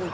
Ja,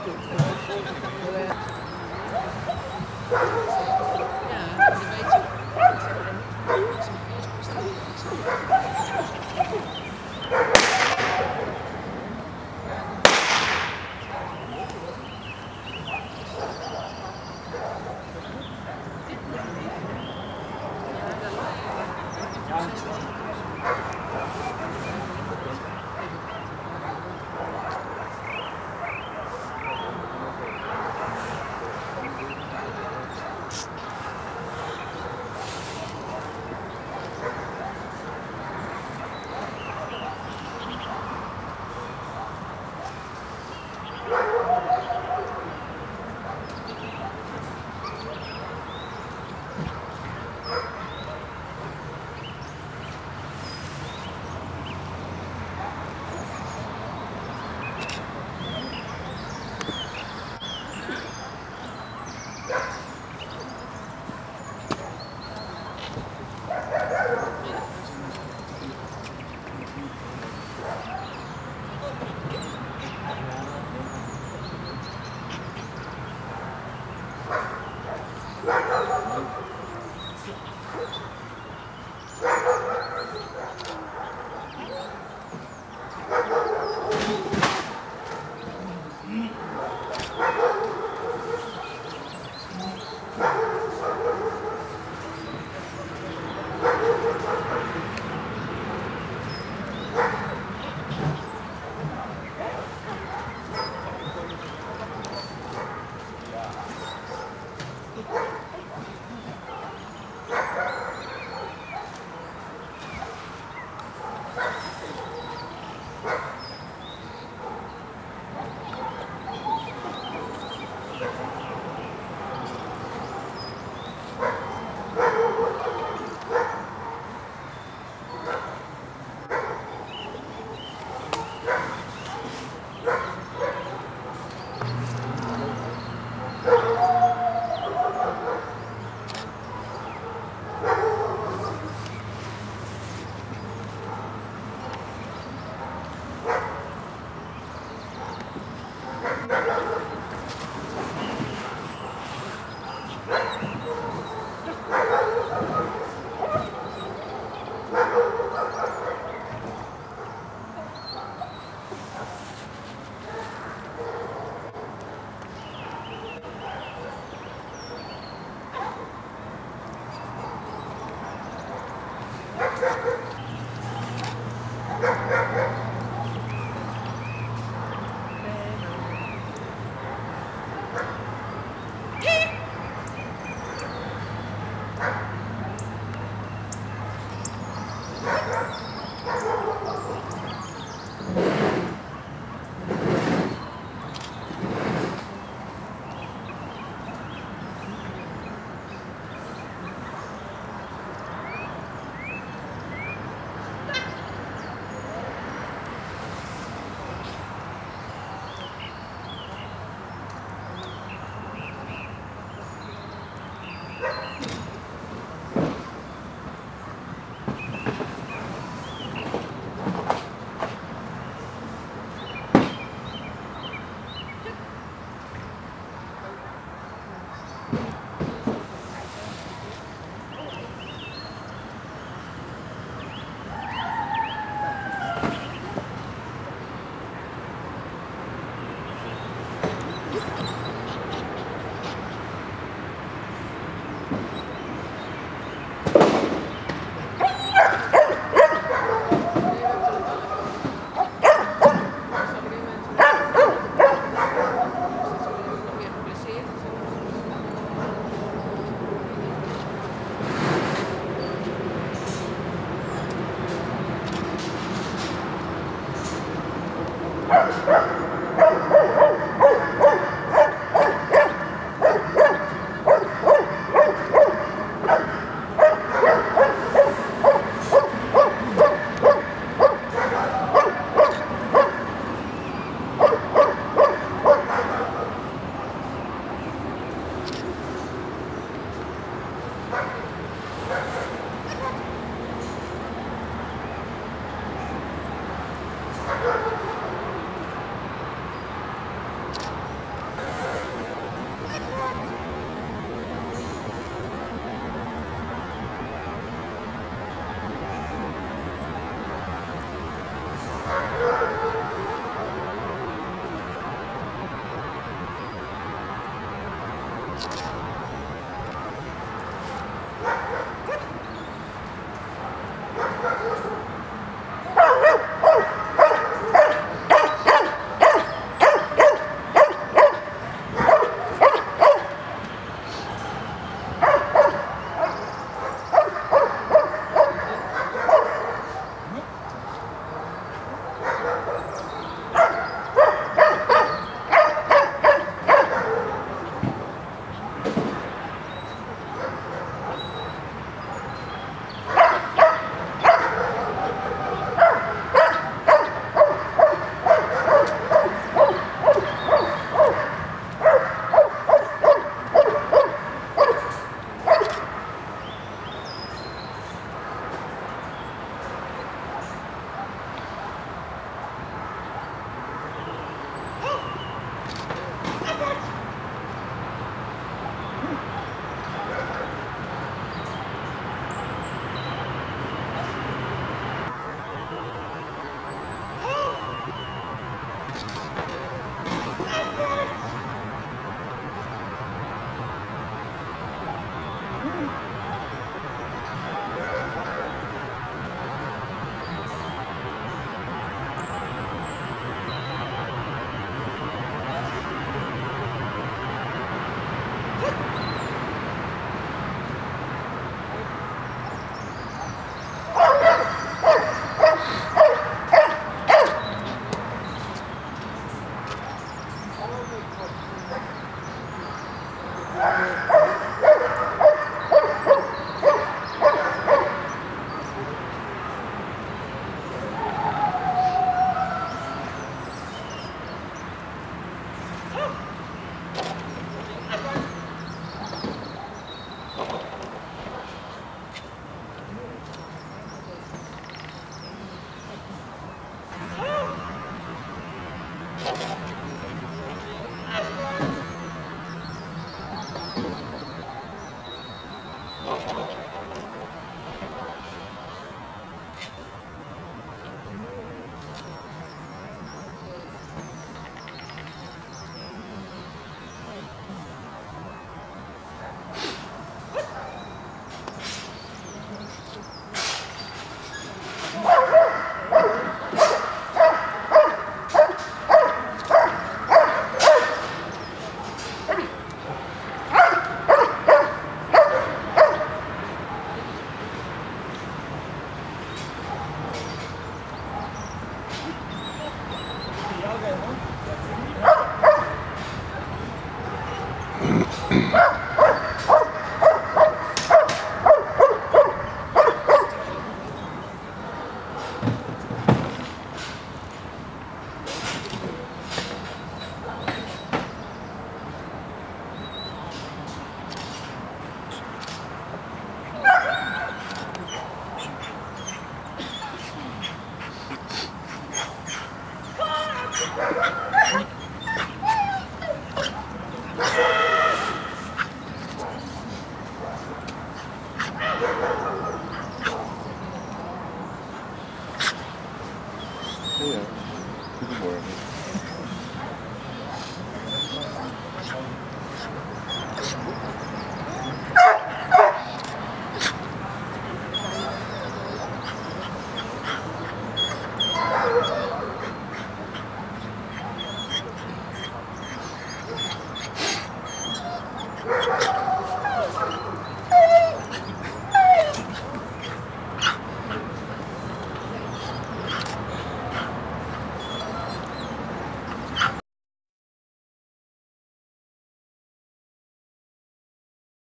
Ha ha ha!